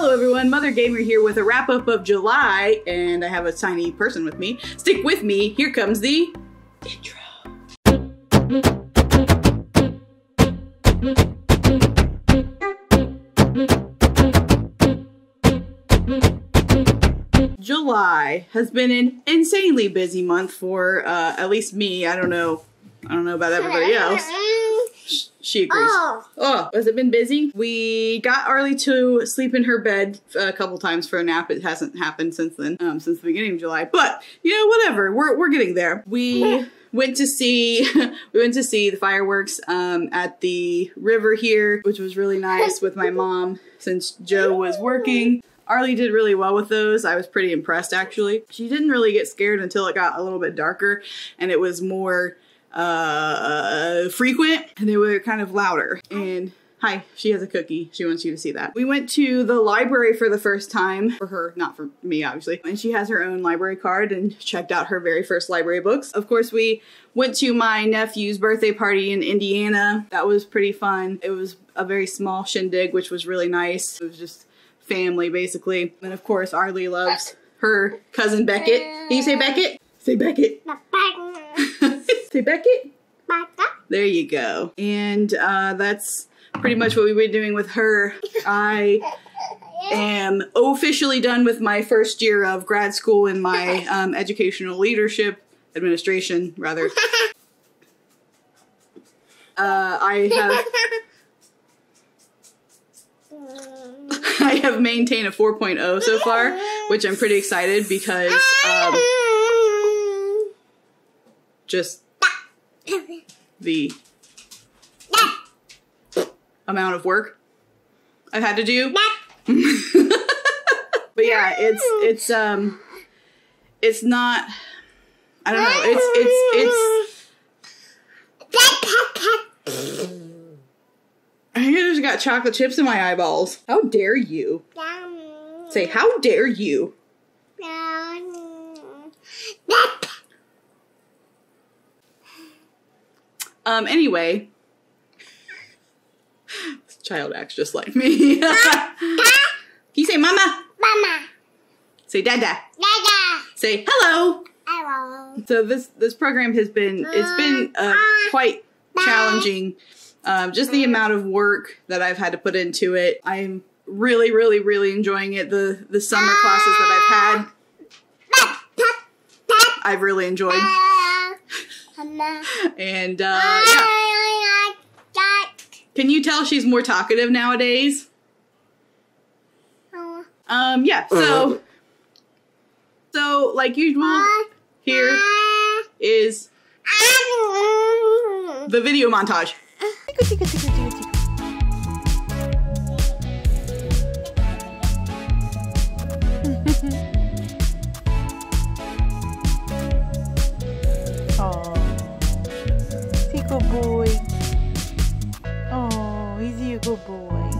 Hello everyone, Mother Gamer here with a wrap up of July, and I have a tiny person with me. Stick with me, here comes the intro. July has been an insanely busy month for uh, at least me. I don't know. I don't know about everybody else. Sh- She agrees. Oh. Oh, has it been busy? We got Arlie to sleep in her bed a couple times for a nap. It hasn't happened since then, um, since the beginning of July. But you know, whatever. We're we're getting there. We went to see we went to see the fireworks um, at the river here, which was really nice with my mom since Joe was working. Arlie did really well with those. I was pretty impressed actually. She didn't really get scared until it got a little bit darker and it was more uh frequent and they were kind of louder. And hi she has a cookie. She wants you to see that. We went to the library for the first time. For her not for me obviously. And she has her own library card and checked out her very first library books. Of course we went to my nephew's birthday party in indiana. That was pretty fun. It was a very small shindig which was really nice. It was just family basically. And of course arlie loves her cousin beckett. Can you say beckett? Say beckett say beckett there you go. And uh, that's pretty much what we've been doing with her. I am officially done with my first year of grad school in my um, educational leadership administration, rather. Uh, I have I have maintained a 4.0 so far, which I'm pretty excited because um, just the amount of work I've had to do. but yeah, it's it's um it's not I don't know, it's it's it's I just got chocolate chips in my eyeballs. How dare you? Say how dare you? Um anyway, this child acts just like me. Can you say mama? Mama. Say dada. Dada. Say hello. Hello. So this this program has been it's been uh, quite challenging. Um, just the amount of work that I've had to put into it. I'm really, really, really enjoying it. The the summer classes that I've had, I've really enjoyed. Mama. And uh, yeah, can you tell she's more talkative nowadays? Um, yeah. So, so like usual, here is the video montage. good boy. Oh, is he a good boy?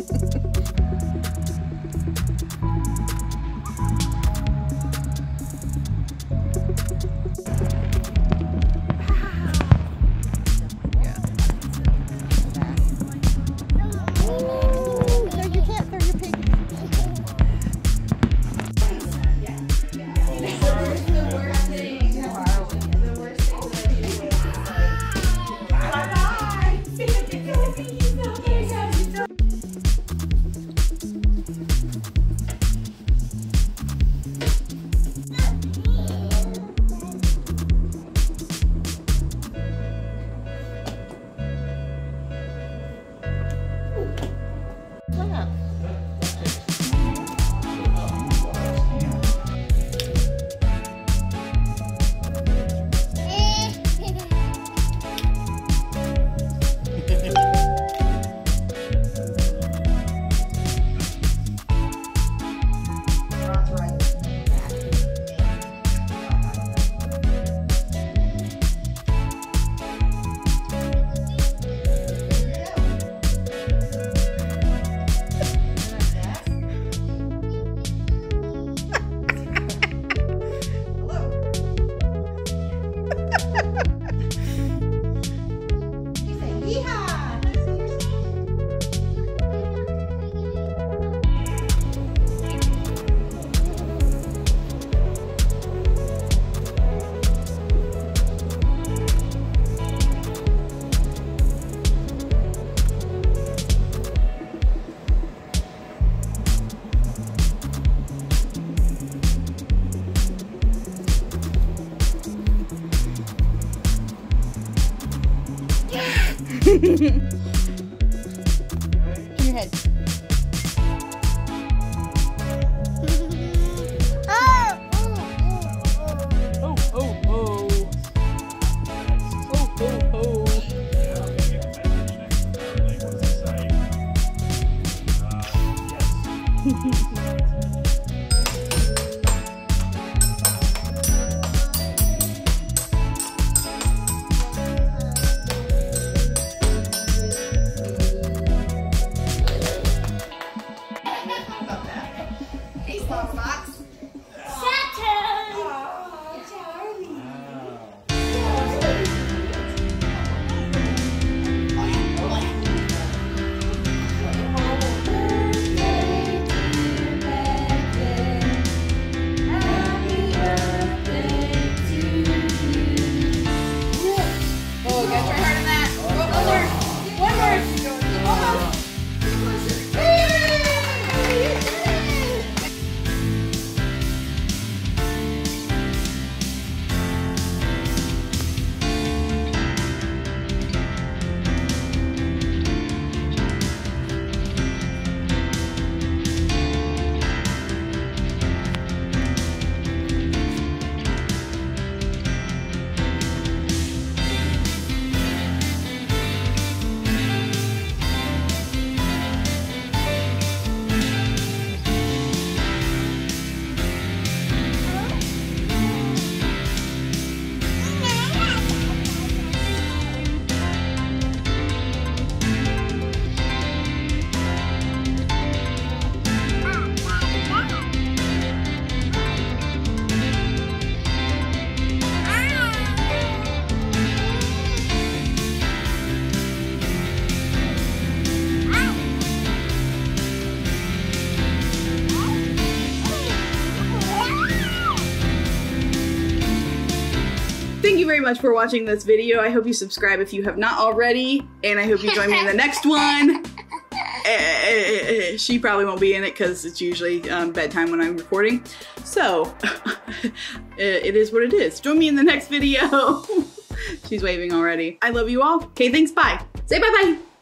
Turn your head. You very much for watching this video. I hope you subscribe if you have not already, and I hope you join me in the next one. Eh, eh, eh, eh, she probably won't be in it because it's usually um, bedtime when I'm recording. So, it is what it is. Join me in the next video. She's waving already. I love you all. Okay, thanks. Bye. Say bye bye.